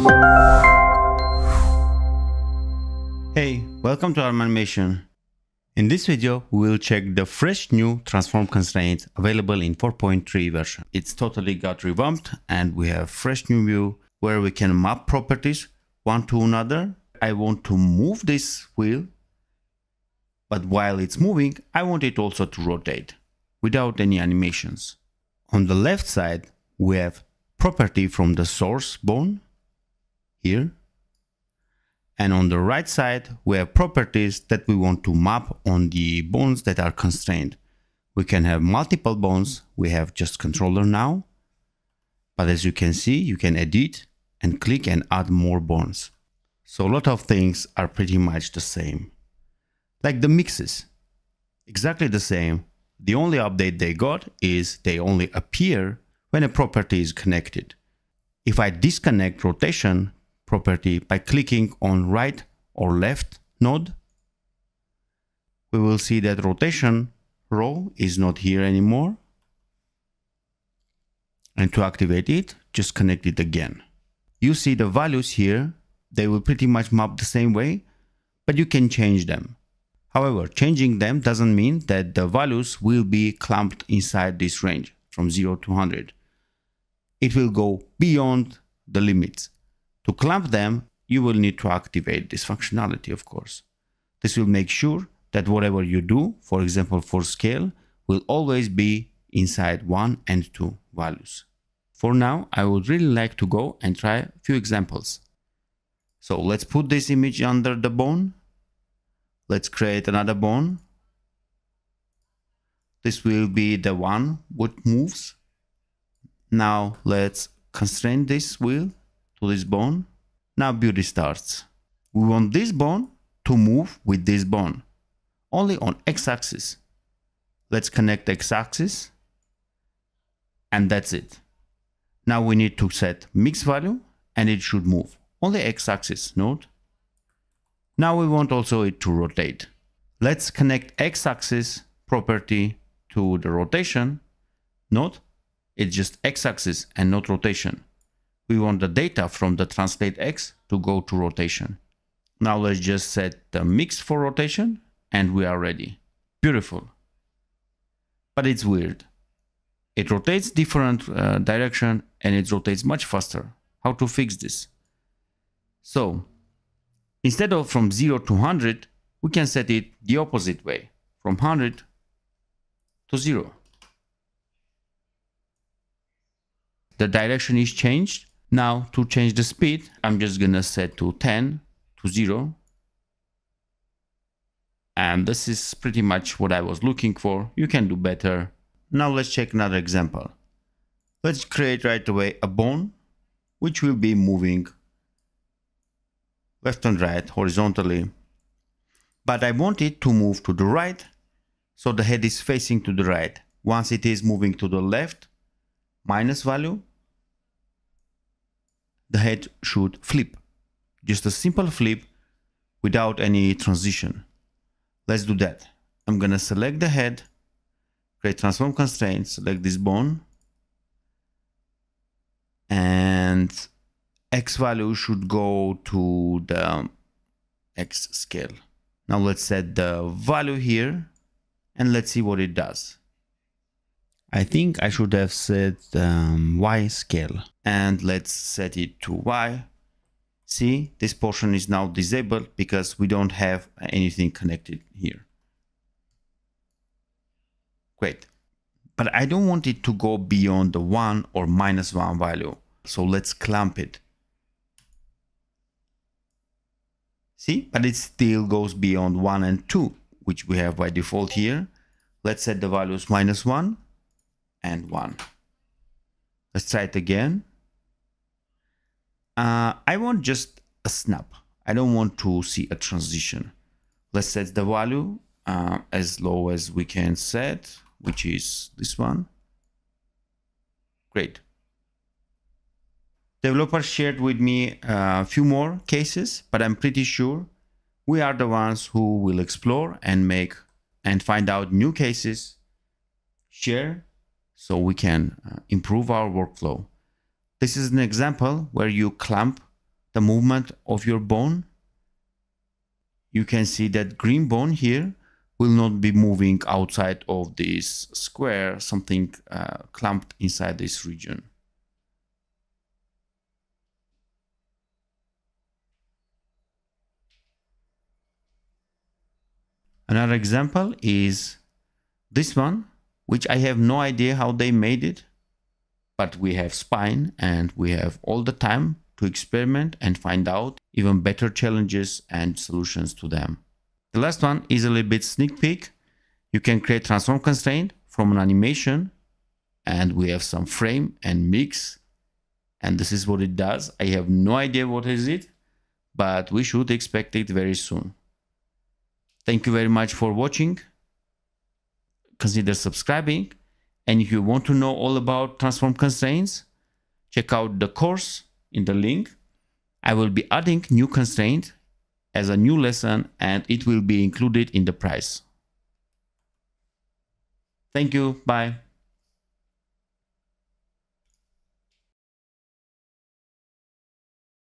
Hey, welcome to Armanimation. In this video, we will check the fresh new transform constraints available in 4.3 version. It's totally got revamped and we have fresh new view where we can map properties one to another. I want to move this wheel, but while it's moving, I want it also to rotate without any animations. On the left side, we have property from the source bone here and on the right side, we have properties that we want to map on the bones that are constrained. We can have multiple bones. We have just controller now. But as you can see, you can edit and click and add more bones. So a lot of things are pretty much the same. Like the mixes. Exactly the same. The only update they got is they only appear when a property is connected. If I disconnect rotation, property by clicking on right or left node, we will see that rotation row is not here anymore. And to activate it, just connect it again. You see the values here, they will pretty much map the same way, but you can change them. However, changing them doesn't mean that the values will be clumped inside this range from 0 to 100. It will go beyond the limits. To clamp them, you will need to activate this functionality, of course. This will make sure that whatever you do, for example, for scale, will always be inside 1 and 2 values. For now, I would really like to go and try a few examples. So let's put this image under the bone. Let's create another bone. This will be the one which moves. Now let's constrain this wheel to this bone. Now beauty starts. We want this bone to move with this bone, only on x-axis. Let's connect x-axis, and that's it. Now we need to set mix value, and it should move. Only x-axis, note. Now we want also it to rotate. Let's connect x-axis property to the rotation. Note, it's just x-axis and not rotation we want the data from the translate X to go to rotation. Now let's just set the mix for rotation and we are ready. Beautiful. But it's weird. It rotates different uh, direction and it rotates much faster. How to fix this? So instead of from 0 to 100, we can set it the opposite way, from 100 to 0. The direction is changed now to change the speed, I'm just gonna set to 10 to 0. And this is pretty much what I was looking for. You can do better. Now let's check another example. Let's create right away a bone, which will be moving left and right horizontally. But I want it to move to the right, so the head is facing to the right. Once it is moving to the left, minus value, the head should flip. Just a simple flip without any transition. Let's do that. I'm gonna select the head, create transform constraint, select this bone, and X value should go to the X scale. Now let's set the value here and let's see what it does. I think I should have set um, Y scale and let's set it to Y. See, this portion is now disabled because we don't have anything connected here. Great. But I don't want it to go beyond the 1 or minus 1 value. So let's clamp it. See, but it still goes beyond 1 and 2, which we have by default here. Let's set the values minus 1 and 1. Let's try it again. Uh, I want just a snap. I don't want to see a transition. Let's set the value uh, as low as we can set, which is this one. Great. Developer shared with me a few more cases, but I'm pretty sure we are the ones who will explore and make and find out new cases, share so we can uh, improve our workflow. This is an example where you clamp the movement of your bone, you can see that green bone here will not be moving outside of this square, something uh, clumped inside this region. Another example is this one, which I have no idea how they made it, but we have spine and we have all the time to experiment and find out even better challenges and solutions to them. The last one is a little bit sneak peek. You can create transform constraint from an animation and we have some frame and mix and this is what it does. I have no idea what is it, but we should expect it very soon. Thank you very much for watching. Consider subscribing. And if you want to know all about transform constraints, check out the course in the link. I will be adding new constraint as a new lesson and it will be included in the price. Thank you. Bye.